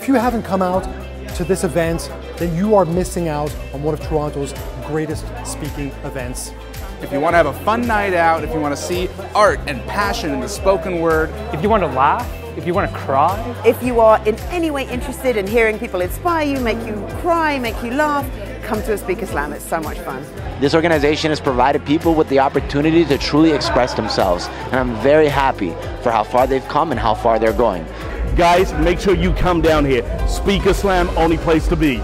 If you haven't come out to this event, then you are missing out on one of Toronto's greatest speaking events. If you want to have a fun night out, if you want to see art and passion in the spoken word, if you want to laugh, if you want to cry, if you are in any way interested in hearing people inspire you, make you cry, make you laugh, come to a speaker slam. It's so much fun. This organization has provided people with the opportunity to truly express themselves, and I'm very happy for how far they've come and how far they're going. Guys, make sure you come down here. Speaker Slam, only place to be.